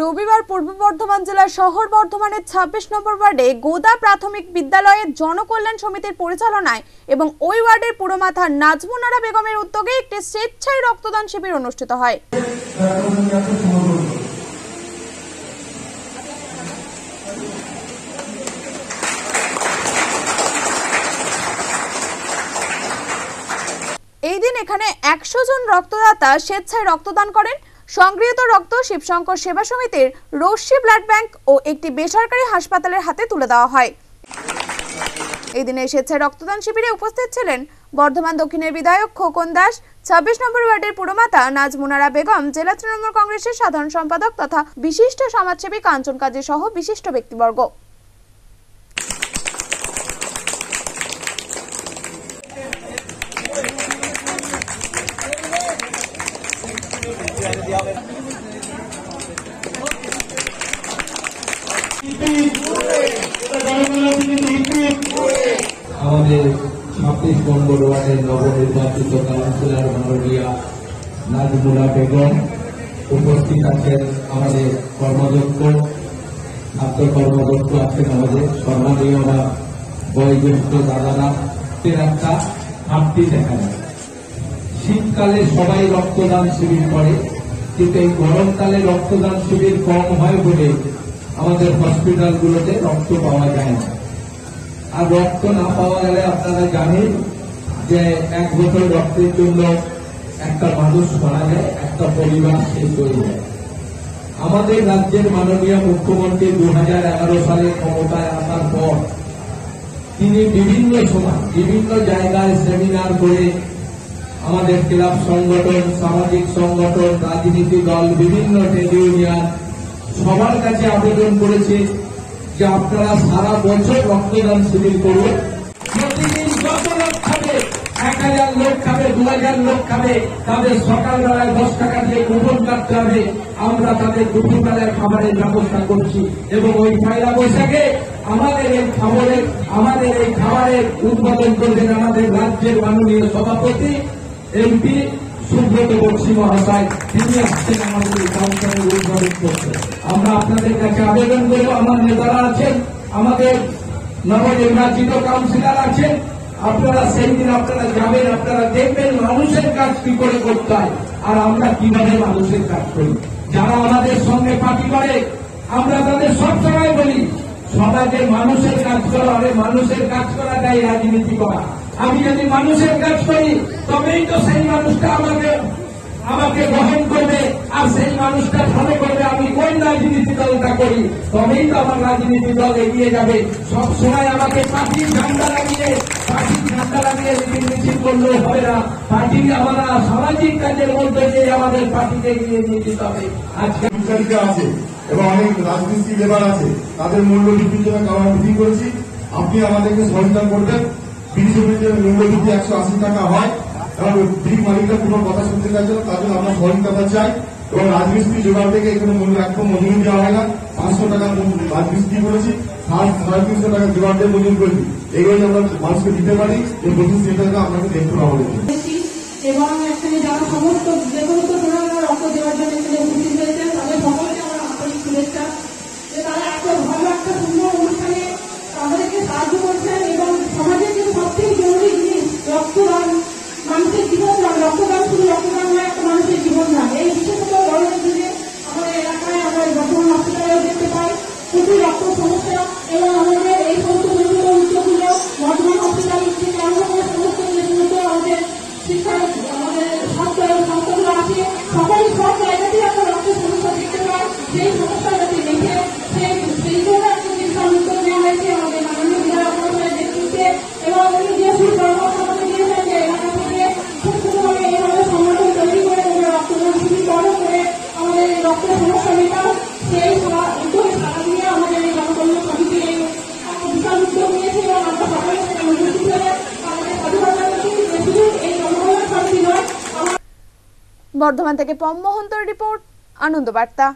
রবিবার পূর্ব বর্ধমান জেলার শহর বর্ধমানের ২৬ নম্বর ওয়ার্ডে গোদা প্রাথমিক বিদ্যালয়ে জনকল্যাণ সমিতির পরিচালনায় এবং ওই ওয়ার্ডের পুরমাথা নাজমুনারা বেগমের উদ্যোগে একটি স্বেচ্ছায় রক্তদান শিবির অনুষ্ঠিত হয়। এই দিন এখানে একশো জন রক্তদাতা স্বেচ্ছায় রক্তদান করেন। সংগৃহীত রক্ত শিবশঙ্কর সেবা সমিতির রশ্মি ব্লাড ব্যাংক ও একটি বেসরকারি হাসপাতালের হাতে তুলে দেওয়া হয়। এই দিনে স্বেচ্ছায় রক্তদান শিবিরে উপস্থিত ছিলেন বর্ধমান দক্ষিণের বিধায়ক খোকন দাস, ছাব্বিশ নম্বর ওয়ার্ডের পুরমাতা নাজমুনারা বেগম, জেলা তৃণমূল কংগ্রেসের সাধারণ সম্পাদক তথা বিশিষ্ট সমাজসেবী কাঞ্চন কাজী সহ বিশিষ্ট ব্যক্তিবর্গ। নম্বর ওয়ার্ডের নবনির্বাচিত কাউন্সিলর নাজমুলা বেগম উপস্থিত আছেন আমাদের আছেন আমাদের বয়োজ্যেষ্ঠ দাদারা একটা ঘাটতি দেখা যায় শীতকালে সবাই রক্তদান শিবির করে, কিন্তু এই গরমকালে রক্তদান শিবির কম হয় বলে আমাদের হসপিটালগুলোতে রক্ত পাওয়া যায় না। আর রক্ত না পাওয়া গেলে আপনারা জানেন যে এক বোতল রক্তের জন্য একটা মানুষ মারা যায়, একটা পরিবার শেষ হয়ে যায়। আমাদের রাজ্যের মাননীয় মুখ্যমন্ত্রী দু হাজার এগারো সালে ক্ষমতায় আসার পর তিনি বিভিন্ন সময় বিভিন্ন জায়গায় সেমিনার করে আমাদের ক্লাব সংগঠন, সামাজিক সংগঠন, রাজনীতি দল, বিভিন্ন ট্রেড ইউনিয়ন সবার কাছে আবেদন করেছে যে আপনারা সারা বছর রক্তদান শিবির করুন প্রতিদিন যত এক হাজার লোক খাবে দু হাজার লোক খাবে, তাদের সকালবেলায় দশ টাকা দিয়ে কুপন কাটতে হবে। আমরা তাদের দুপুরবেলায় খাবারের ব্যবস্থা করছি। এবং ওই পয়লা বৈশাখে আমাদের এই খাবারের, আমাদের এই খাবারের উদ্বোধন করবেন আমাদের রাজ্যের মাননীয় সভাপতি এমপি সুব্রত বক্সি মহাশয়। তিনি আসছেন আমাদের কাউন্সিলের উদ্বোধন করতে। আমরা আপনাদের কাছে আবেদন করব, আমার নেতারা আছেন, আমাদের নবনির্বাচিত কাউন্সিলর আছেন আপনারা সেই দিন আপনারা যাবেন, আপনারা দেখবেন মানুষের কাজ কি করে করতে হয়, আর আমরা কীভাবে মানুষের কাজ করি। যারা আমাদের সঙ্গে পার্টি করে, আমরা তাদের সবসময় বলি সমাজে মানুষের কাজ করা হবে, মানুষের কাজ করাটাই রাজনীতি করা। আমি যদি মানুষের কাজ করি, তবেই তো সেই মানুষটা আমাকে আমাকে গ্রহণ করবে, আর সেই মানুষটা ভালো করবে আমি কোন রাজনীতি দলটা করি, তবেই তো আমার রাজনীতি দল এগিয়ে যাবে। সব সময় আমাকে পার্টির ঝান্ডা লাগিয়ে, পার্টির ঝান্ডা লাগিয়ে মিছিল মিছিল করলেও হবে না। পার্টি আমরা সামাজিক কাজের মধ্যে দিয়ে আমাদের পার্টিকে এগিয়ে নিয়ে যেতে হবে। আজকে বিচারিকা আছে এবং অনেক রাজমিস্ত্রি লেবার আছে। তাদের মূল্য বৃদ্ধির জন্য আমরা মিটিং করেছি। আপনি আমাদেরকে সহযোগিতা করবেন। বিড়ি সমিতির মূল্য বৃদ্ধি একশো আশি টাকা হয়। এবং বিড়ি মালিকরা কোনো কথা শুনতে চাইছে না, তার জন্য আমরা সহযোগিতা চাই। এবং রাজমিস্ত্রি জোগাড় থেকে এখানে মূল্য একদম মজুরি দেওয়া হয় না। পাঁচশো টাকা রাজমিস্ত্রি করেছি, সাড়ে তিনশো টাকা জোগাড় দিয়ে মজুরি করেছি। এগুলো আমরা মানুষকে দিতে পারি এই টাকা আপনাকে দেখতে পাওয়া এবং এখানে যারা সমস্ত যে সোনারা রক্ত দেওয়ার জন্য এখানে উপস্থিত হয়েছেন রক্ত সমস্যা এবং আমাদের এই সমস্ত ছোট উদ্যোগগুলো বর্তমান হসপিটাল আরম্ভ করে সমস্ত সমস্ত আমাদের শিক্ষা, আমাদের স্বাস্থ্য সংস্থাগুলো আছে, সকল সব জায়গাতেই আমরা রক্তের সমস্যা দেখতে পাই। সেই সমস্যা যাতে দেখে সেই সেই জন্য একটা বিশাল উদ্যোগ নেওয়া হয়েছে, আমাদের মাননীয় বিধায়ক মহাশয়ের নেতৃত্বে। এবং উনি যে সুপরামর্শ আমাদের দিয়েছেন যে এলাকা থেকে বর্ধমান থেকে পম মোহন্তর রিপোর্ট আনন্দ বার্তা।